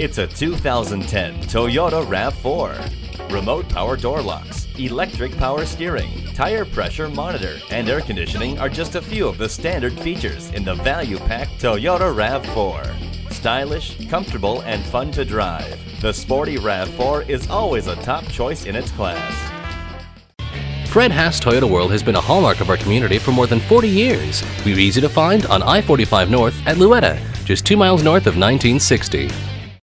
It's a 2010 Toyota RAV4. Remote power door locks, electric power steering, tire pressure monitor, and air conditioning are just a few of the standard features in the value-packed Toyota RAV4. Stylish, comfortable, and fun to drive, the sporty RAV4 is always a top choice in its class. Fred Haas Toyota World has been a hallmark of our community for more than 40 years. We're easy to find on I-45 North at Louetta, just two miles north of 1960.